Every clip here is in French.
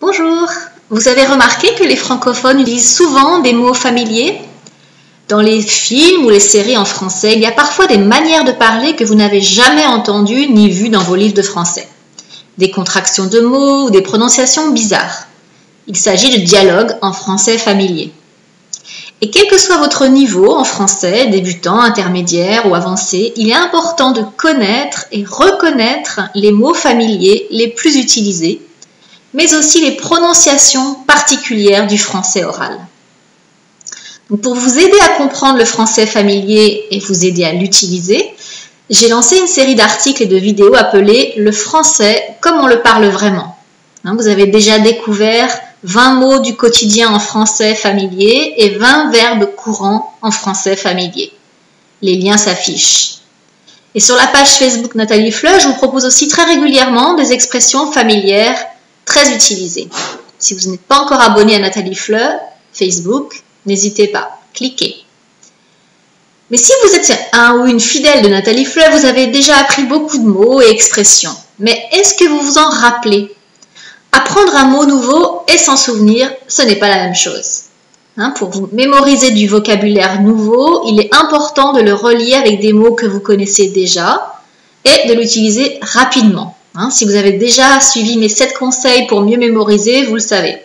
Bonjour. Vous avez remarqué que les francophones utilisent souvent des mots familiers? Dans les films ou les séries en français, il y a parfois des manières de parler que vous n'avez jamais entendues ni vues dans vos livres de français. Des contractions de mots ou des prononciations bizarres. Il s'agit de dialogue en français familier. Et quel que soit votre niveau en français, débutant, intermédiaire ou avancé, il est important de connaître et reconnaître les mots familiers les plus utilisés, mais aussi les prononciations particulières du français oral. pour vous aider à comprendre le français familier et vous aider à l'utiliser, j'ai lancé une série d'articles et de vidéos appelées Le français comme on le parle vraiment. Hein, vous avez déjà découvert 20 mots du quotidien en français familier et 20 verbes courants en français familier. Les liens s'affichent. Et sur la page Facebook Nathalie Fleu, je vous propose aussi très régulièrement des expressions familières très utilisées. Si vous n'êtes pas encore abonné à Nathalie Fleu, Facebook, n'hésitez pas, cliquez. Mais si vous êtes un ou une fidèle de Nathalie Fleu, vous avez déjà appris beaucoup de mots et expressions. Mais est-ce que vous vous en rappelez? Apprendre un mot nouveau et s'en souvenir, ce n'est pas la même chose. Hein, pour vous mémoriser du vocabulaire nouveau, il est important de le relier avec des mots que vous connaissez déjà et de l'utiliser rapidement. Hein, si vous avez déjà suivi mes 7 conseils pour mieux mémoriser, vous le savez.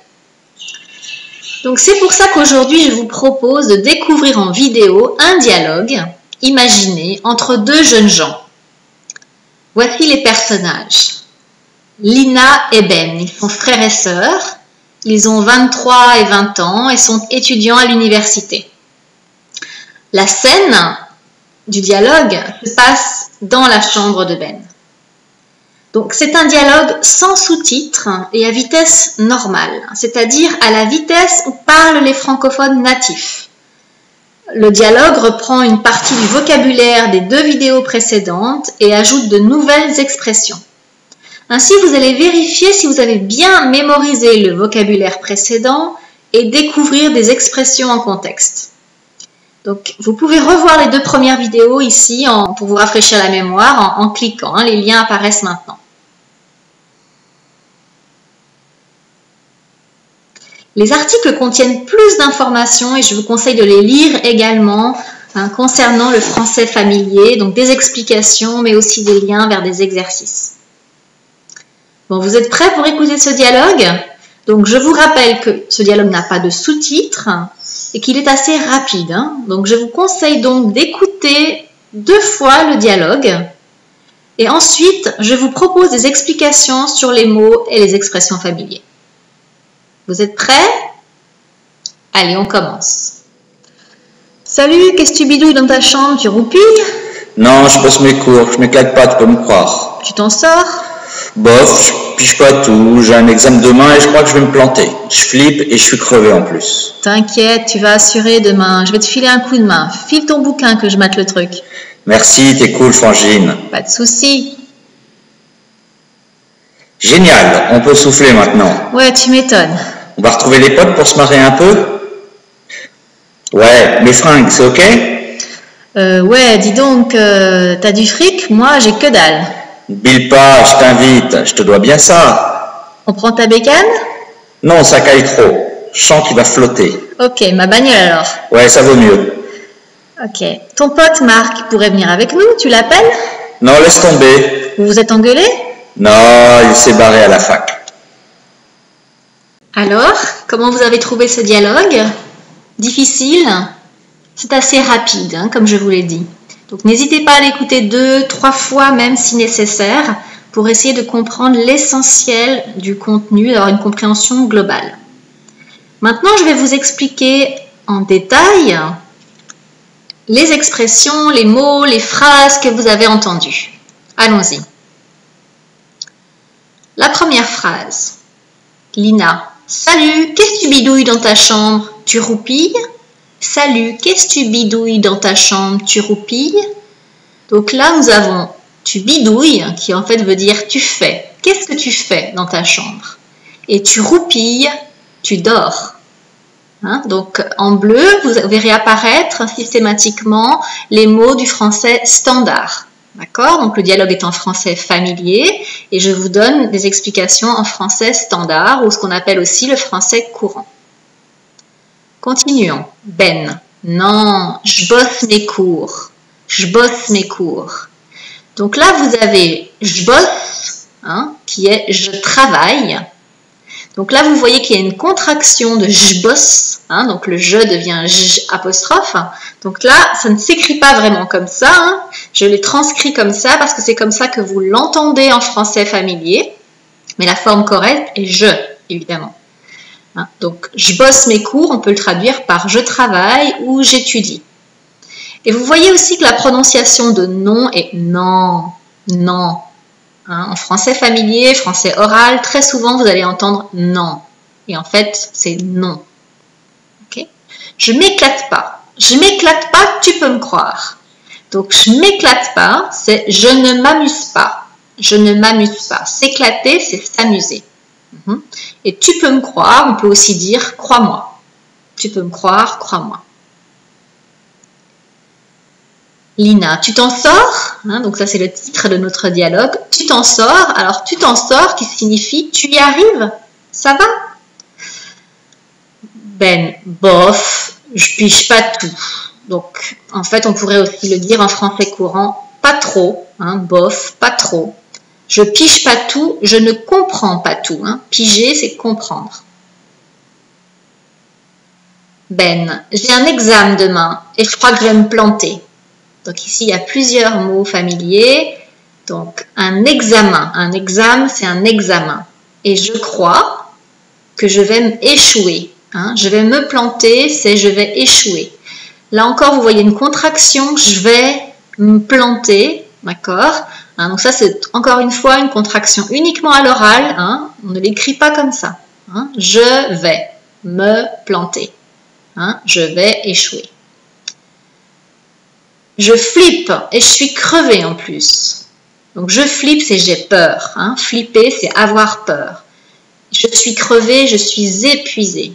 Donc c'est pour ça qu'aujourd'hui je vous propose de découvrir en vidéo un dialogue imaginé entre deux jeunes gens. Voici les personnages. Lina et Ben. Ils sont frères et sœurs. Ils ont 23 et 20 ans et sont étudiants à l'université. La scène du dialogue se passe dans la chambre de Ben. Donc c'est un dialogue sans sous-titres et à vitesse normale, c'est-à-dire à la vitesse où parlent les francophones natifs. Le dialogue reprend une partie du vocabulaire des deux vidéos précédentes et ajoute de nouvelles expressions. Ainsi, vous allez vérifier si vous avez bien mémorisé le vocabulaire précédent et découvrir des expressions en contexte. Donc, vous pouvez revoir les deux premières vidéos ici pour vous rafraîchir la mémoire en, cliquant. Hein. les liens apparaissent maintenant. Les articles contiennent plus d'informations et je vous conseille de les lire également hein, concernant le français familier, donc des explications mais aussi des liens vers des exercices. Bon, vous êtes prêts pour écouter ce dialogue? Donc, je vous rappelle que ce dialogue n'a pas de sous-titres et qu'il est assez rapide. Hein. donc, je vous conseille donc d'écouter deux fois le dialogue. Et ensuite, je vous propose des explications sur les mots et les expressions familiers. Vous êtes prêts? Allez, on commence. Salut, qu'est-ce que tu bidouilles dans ta chambre? Tu roupilles? Non, je passe mes cours, je m'éclate pas, tu peux me croire. Tu t'en sors? Bof, je piche pas tout, j'ai un examen demain et je crois que je vais me planter. Je flippe et je suis crevé en plus. T'inquiète, tu vas assurer demain. Je vais te filer un coup de main. File ton bouquin que je mate le truc. Merci, t'es cool, Frangine. Pas de souci. Génial, on peut souffler maintenant. Ouais, tu m'étonnes. On va retrouver les potes pour se marrer un peu? Ouais, mes fringues, c'est ok? Euh, Ouais, dis donc, euh, t'as du fric? Moi, j'ai que dalle. Bille pas, je t'invite, je te dois bien ça. On prend ta bécane? Non, ça caille trop. Je sens qu'il va flotter. Ok, ma bagnole alors. Ouais, ça vaut mieux. Ok. Ton pote Marc pourrait venir avec nous, tu l'appelles? Non, laisse tomber. Vous vous êtes engueulé Non, il s'est barré à la fac. Alors, comment vous avez trouvé ce dialogue? Difficile C'est assez rapide, hein, comme je vous l'ai dit. Donc n'hésitez pas à l'écouter deux, trois fois même si nécessaire pour essayer de comprendre l'essentiel du contenu, d'avoir une compréhension globale. Maintenant, je vais vous expliquer en détail les expressions, les mots, les phrases que vous avez entendues. Allons-y. La première phrase. Lina. Salut, qu'est-ce que tu bidouilles dans ta chambre? Tu roupilles? Salut, qu'est-ce que tu bidouilles dans ta chambre? Tu roupilles? Donc là, nous avons tu bidouilles, qui en fait veut dire tu fais. Qu'est-ce que tu fais dans ta chambre? Et tu roupilles, tu dors. Hein? Donc en bleu, vous verrez apparaître systématiquement les mots du français standard. D'accord? Donc le dialogue est en français familier et je vous donne des explications en français standard ou ce qu'on appelle aussi le français courant. Continuons. Ben. Non, je bosse mes cours. Je bosse mes cours. Donc là, vous avez je bosse, hein, qui est je travaille. Donc là, vous voyez qu'il y a une contraction de je bosse, hein, donc le je devient j apostrophe. Donc là, ça ne s'écrit pas vraiment comme ça. Hein. Je l'ai transcrit comme ça parce que c'est comme ça que vous l'entendez en français familier. Mais la forme correcte est je, évidemment. Hein. Donc je bosse mes cours, on peut le traduire par je travaille ou j'étudie. Et vous voyez aussi que la prononciation de non est non, non. Hein, en français familier, français oral, très souvent vous allez entendre non. Et en fait, c'est non. Ok? Je m'éclate pas. Je m'éclate pas, tu peux me croire. Donc, je m'éclate pas, c'est je ne m'amuse pas. Je ne m'amuse pas. S'éclater, c'est s'amuser. Mhm. Et tu peux me croire, on peut aussi dire crois-moi. Tu peux me croire, crois-moi. Lina, tu t'en sors? Hein, Donc ça c'est le titre de notre dialogue. Tu t'en sors. Alors tu t'en sors qui signifie tu y arrives. Ça va? Ben, bof, je piche pas tout. Donc en fait on pourrait aussi le dire en français courant, pas trop, hein, bof, pas trop. Je piche pas tout, je ne comprends pas tout. Hein. Piger, c'est comprendre. Ben, j'ai un examen demain et je crois que je vais me planter. Donc ici, il y a plusieurs mots familiers. Donc un examen, un examen, c'est un examen. Et je crois que je vais échouer. Hein. Je vais me planter, c'est je vais échouer. Là encore, vous voyez une contraction, je vais me planter, d'accord hein. Donc ça, c'est encore une fois une contraction uniquement à l'oral. Hein. On ne l'écrit pas comme ça. Je vais me planter. Je vais échouer. Je flippe et je suis crevée en plus. Donc je flippe, c'est j'ai peur. Hein. Flipper, c'est avoir peur. Je suis crevée, je suis épuisée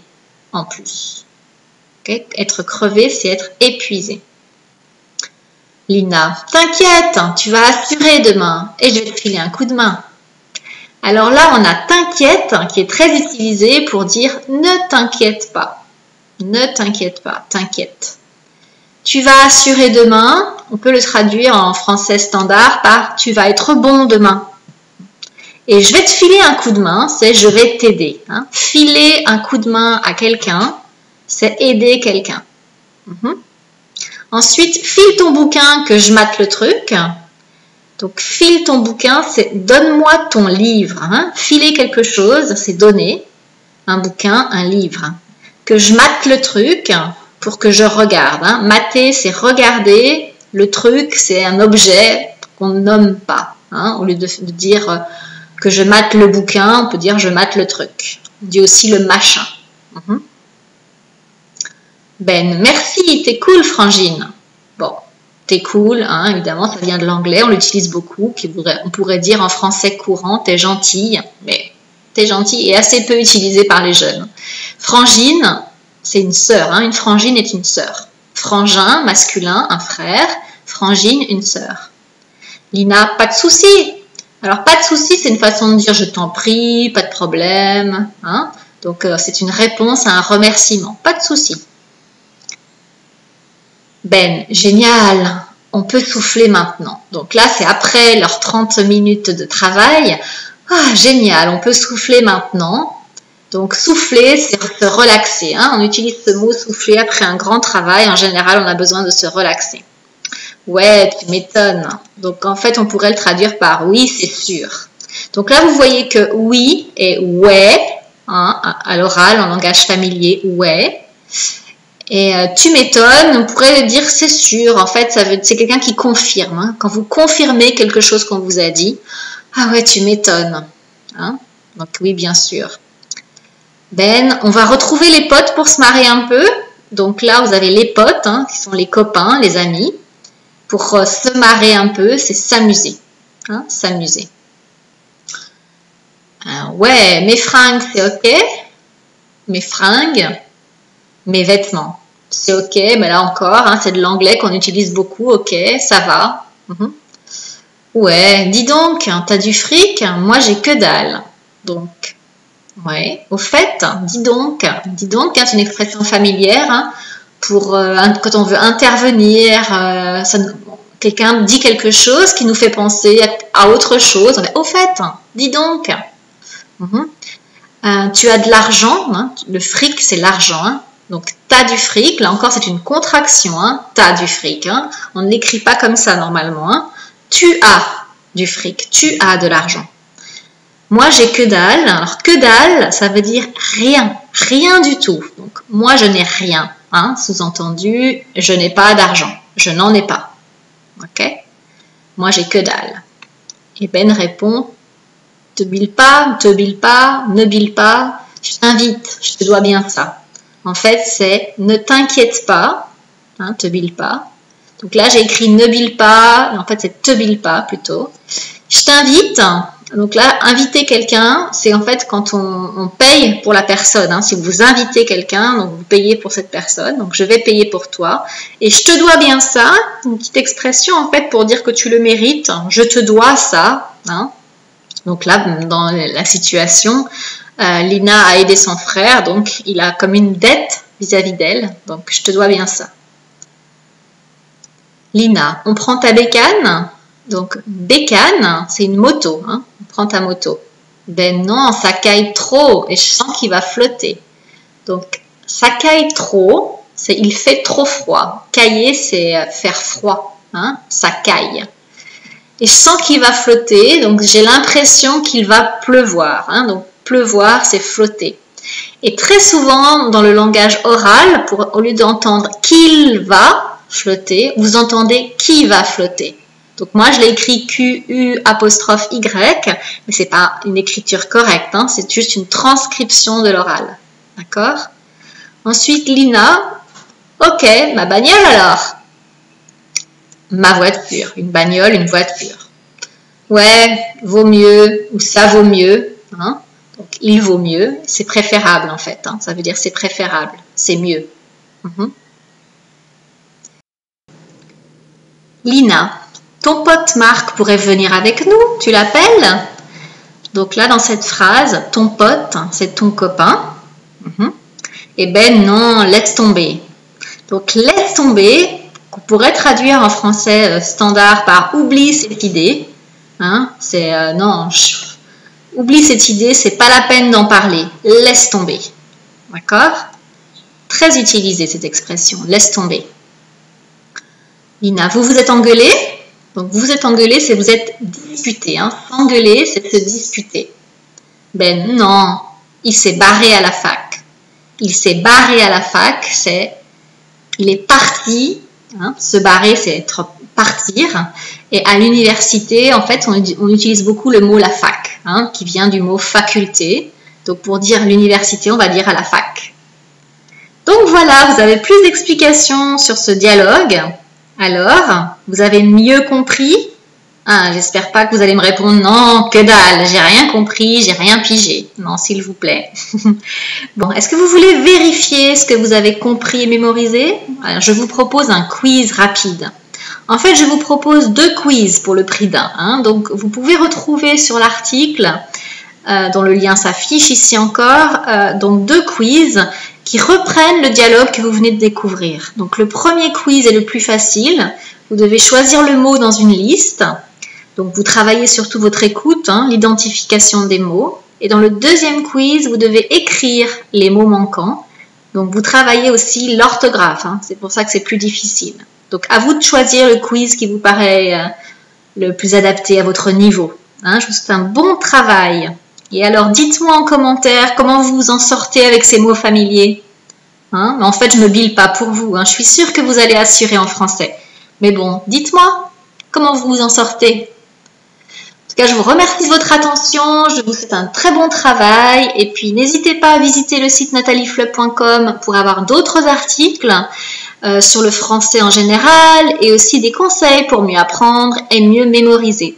en plus. Être crevé, c'est être épuisé. Lina, t'inquiète, tu vas assurer demain et je vais te filer un coup de main. Alors là, on a t'inquiète qui est très utilisé pour dire ne t'inquiète pas. Ne t'inquiète pas, t'inquiète. Tu vas assurer demain, on peut le traduire en français standard par tu vas être bon demain. Et je vais te filer un coup de main, c'est je vais t'aider. Hein. Filer un coup de main à quelqu'un, c'est aider quelqu'un. Mhm. Ensuite, file ton bouquin que je mate le truc. Donc, file ton bouquin, c'est donne-moi ton livre. Hein. Filer quelque chose, c'est donner. Un bouquin, un livre. Que je mate le truc, pour que je regarde. Hein. Mater, c'est regarder. Le truc, c'est un objet qu'on nomme pas. Hein. Au lieu de, dire euh, que je mate le bouquin, on peut dire je mate le truc. On dit aussi le machin. Mhm. Ben, merci, t'es cool, Frangine. Bon, t'es cool, hein, évidemment, ça vient de l'anglais, on l'utilise beaucoup. On pourrait dire en français courant, t'es gentille, mais t'es gentille et assez peu utilisé par les jeunes. Frangine, c'est une sœur. Hein. Une frangine est une sœur. Frangin, masculin, un frère. Frangine, une sœur. Lina, pas de souci. Alors, pas de souci, c'est une façon de dire je t'en prie, pas de problème. Hein. Donc, euh, c'est une réponse à un remerciement. Pas de souci. Ben, génial. On peut souffler maintenant. Donc là, c'est après leurs 30 minutes de travail. Ah, génial, on peut souffler maintenant. Donc souffler, c'est se relaxer. Hein. On utilise ce mot souffler après un grand travail. En général, on a besoin de se relaxer. Ouais, tu m'étonnes. Donc en fait, on pourrait le traduire par oui, c'est sûr. Donc là, vous voyez que oui et ouais, hein, à l'oral, en langage familier, ouais. Et euh, tu m'étonnes, on pourrait dire c'est sûr. En fait, c'est quelqu'un qui confirme. Hein. Quand vous confirmez quelque chose qu'on vous a dit, ah ouais, tu m'étonnes. Donc oui, bien sûr. Ben, on va retrouver les potes pour se marrer un peu. Donc là, vous avez les potes, hein, qui sont les copains, les amis. Pour euh, se marrer un peu, c'est s'amuser. Hein, s'amuser. ouais, mes fringues, c'est ok. Mes fringues, mes vêtements, c'est ok. Mais là encore, hein, c'est de l'anglais qu'on utilise beaucoup. Ok, ça va. Mhm. Ouais, dis donc, t'as du fric? Moi, j'ai que dalle. Donc, ouais, au fait, dis donc, dis donc, hein, c'est une expression familière hein, pour euh, quand on veut intervenir. Euh, quelqu'un dit quelque chose qui nous fait penser à, autre chose. au fait, dis donc. Mhm. Euh, tu as de l'argent, hein, le fric c'est l'argent, donc t'as du fric, là encore c'est une contraction, hein, t'as du fric, on ne l'écrit pas comme ça normalement. Tu as du fric, tu as de l'argent. Moi, j'ai que dalle. Alors, que dalle, ça veut dire rien, rien du tout. Donc, moi, je n'ai rien. Hein, Sous-entendu, je n'ai pas d'argent. Je n'en ai pas. Ok? Moi, j'ai que dalle. Et Ben répond, te bille pas, te bille pas, ne bille pas. Je t'invite, je te dois bien ça. En fait, c'est ne t'inquiète pas, hein, te bille pas. Donc là, j'ai écrit ne bille pas, en fait, c'est te bille pas plutôt. Je t'invite, donc là, inviter quelqu'un, c'est en fait quand on, paye pour la personne. Hein. Si vous invitez quelqu'un, donc vous payez pour cette personne. Donc je vais payer pour toi. Et je te dois bien ça. Une petite expression en fait pour dire que tu le mérites. Je te dois ça. Hein. Donc là, dans la situation, euh, Lina a aidé son frère, donc il a comme une dette vis-à-vis d'elle. Donc je te dois bien ça. Lina, on prend ta bécane Donc bécane, c'est une moto. Hein. On prend ta moto. Ben non, ça caille trop et je sens qu'il va flotter. Donc ça caille trop, c'est il fait trop froid. Cailler, c'est euh, faire froid. Hein, ça caille et je sens qu'il va flotter, donc j'ai l'impression qu'il va pleuvoir. Hein. donc pleuvoir, c'est flotter. Et très souvent, dans le langage oral, au lieu d'entendre qu'il va flotter, vous entendez qui va flotter. Donc moi, je l'ai écrit Q-U apostrophe Y, mais c'est pas une écriture correcte, hein. c'est juste une transcription de l'oral. D'accord? Ensuite, Lina, ok, ma bagnole alors ma voiture, une bagnole, une voiture. Ouais, vaut mieux, ou ça vaut mieux. Hein. Donc, il vaut mieux, c'est préférable en fait. Hein. Ça veut dire c'est préférable, c'est mieux. Mhm. Lina, ton pote Marc pourrait venir avec nous, tu l'appelles? Donc là, dans cette phrase, ton pote, c'est ton copain. Mhm. Eh ben non, laisse tomber. Donc laisse tomber, qu'on pourrait traduire en français euh, standard par oublie cette idée. Hein, c'est euh, non, oublie cette idée, c'est pas la peine d'en parler, laisse tomber. D'accord? Très utilisée cette expression, laisse tomber. Lina, vous vous êtes engueulé Donc vous êtes engueulé, c'est vous êtes disputé. Hein. S'engueuler, c'est se disputer. Ben non, il s'est barré à la fac. Il s'est barré à la fac, c'est il est parti Hein, se barrer, c'est être partir. Et à l'université, en fait, on, utilise beaucoup le mot la fac, hein, qui vient du mot faculté. Donc pour dire l'université, on va dire à la fac. Donc voilà, vous avez plus d'explications sur ce dialogue. Alors, vous avez mieux compris? Ah, J'espère pas que vous allez me répondre non, que dalle, j'ai rien compris, j'ai rien pigé. Non, s'il vous plaît. bon, est-ce que vous voulez vérifier ce que vous avez compris et mémorisé? Alors, Je vous propose un quiz rapide. En fait, je vous propose deux quiz pour le prix d'un. Hein. Donc, vous pouvez retrouver sur l'article, euh, dont le lien s'affiche ici encore, euh, donc deux quiz qui reprennent le dialogue que vous venez de découvrir. Donc, le premier quiz est le plus facile. Vous devez choisir le mot dans une liste donc vous travaillez surtout votre écoute, hein, l'identification des mots. Et dans le deuxième quiz, vous devez écrire les mots manquants. Donc vous travaillez aussi l'orthographe. Hein. c'est pour ça que c'est plus difficile. Donc à vous de choisir le quiz qui vous paraît euh, le plus adapté à votre niveau. Hein. je vous souhaite un bon travail. Et alors dites-moi en commentaire comment vous vous en sortez avec ces mots familiers? en fait, je ne me bile pas pour vous. Je suis sûre que vous allez assurer en français. Mais bon, dites-moi comment vous vous en sortez? Cas, je vous remercie de votre attention, je vous souhaite un très bon travail et puis n'hésitez pas à visiter le site natalieflub.com pour avoir d'autres articles euh, sur le français en général et aussi des conseils pour mieux apprendre et mieux mémoriser.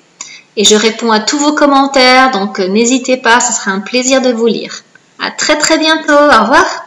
Et je réponds à tous vos commentaires, donc euh, n'hésitez pas, ce sera un plaisir de vous lire. À très très bientôt, au revoir